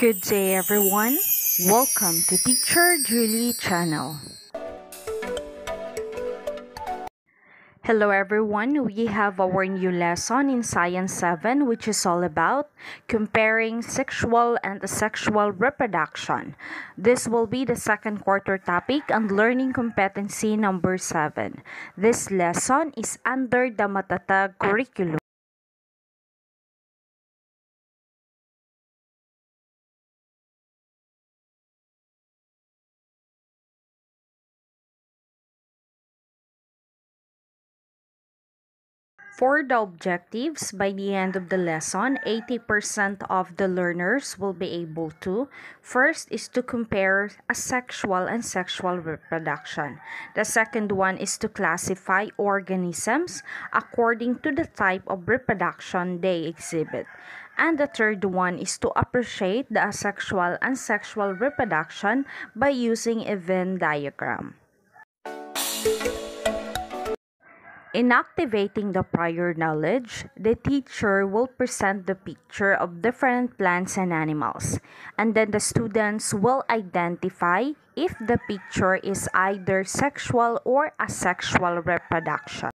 Good day everyone. Welcome to Teacher Julie channel. Hello everyone. We have our new lesson in Science 7 which is all about comparing sexual and asexual reproduction. This will be the second quarter topic and learning competency number 7. This lesson is under the Matatag curriculum. For the objectives, by the end of the lesson, 80% of the learners will be able to. First is to compare asexual and sexual reproduction. The second one is to classify organisms according to the type of reproduction they exhibit. And the third one is to appreciate the asexual and sexual reproduction by using a Venn diagram. In activating the prior knowledge, the teacher will present the picture of different plants and animals, and then the students will identify if the picture is either sexual or asexual reproduction.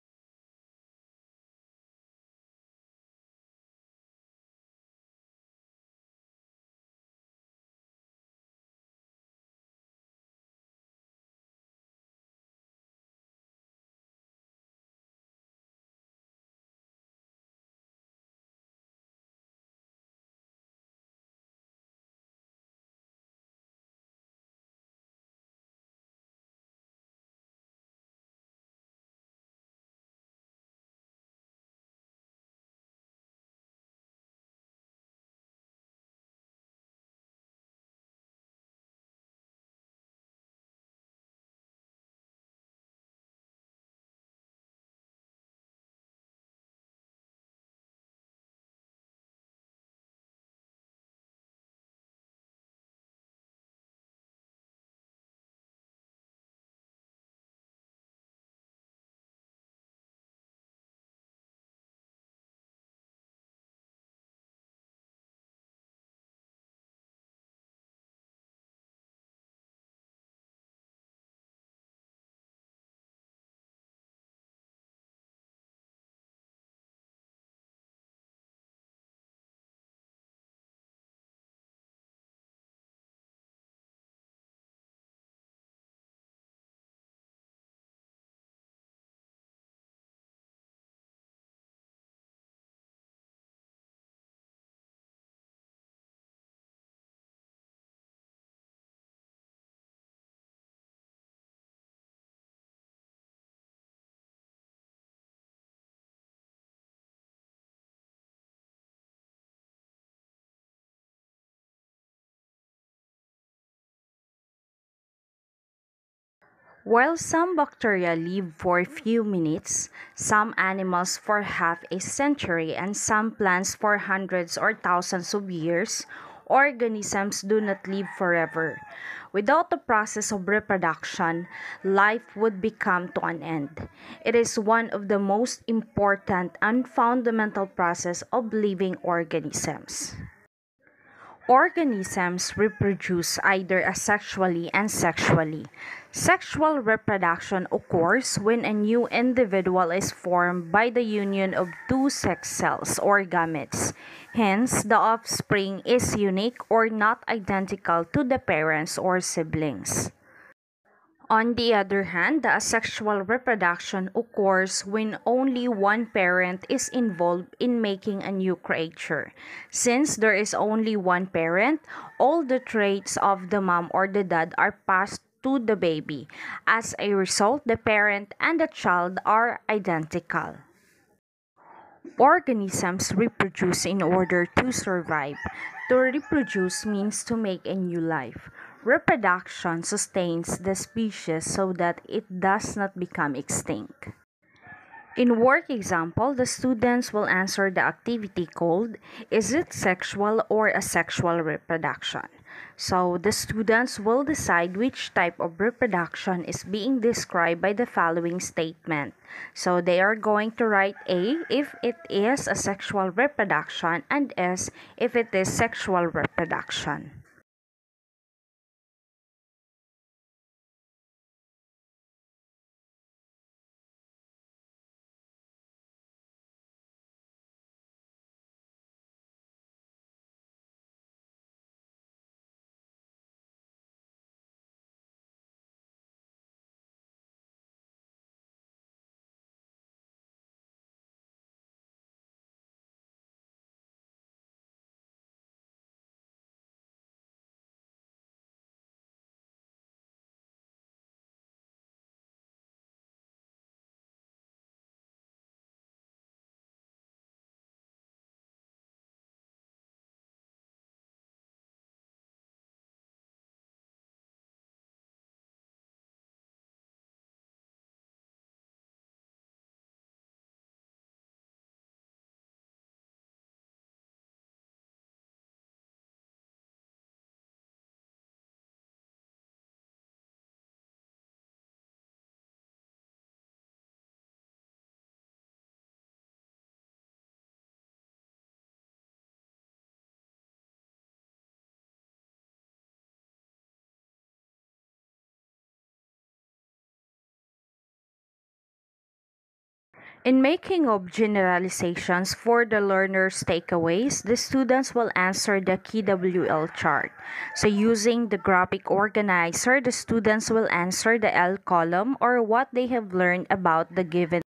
While some bacteria live for a few minutes, some animals for half a century, and some plants for hundreds or thousands of years, organisms do not live forever. Without the process of reproduction, life would become to an end. It is one of the most important and fundamental process of living organisms. Organisms reproduce either asexually and sexually. Sexual reproduction occurs when a new individual is formed by the union of two sex cells or gametes. Hence, the offspring is unique or not identical to the parents or siblings. On the other hand, the asexual reproduction occurs when only one parent is involved in making a new creature. Since there is only one parent, all the traits of the mom or the dad are passed to the baby. As a result, the parent and the child are identical. Organisms reproduce in order to survive. To reproduce means to make a new life. Reproduction sustains the species so that it does not become extinct. In work example, the students will answer the activity called Is it sexual or asexual reproduction? So the students will decide which type of reproduction is being described by the following statement. So they are going to write A if it is a sexual reproduction and S if it is sexual reproduction. In making of generalizations for the learner's takeaways, the students will answer the KWL chart. So using the graphic organizer, the students will answer the L column or what they have learned about the given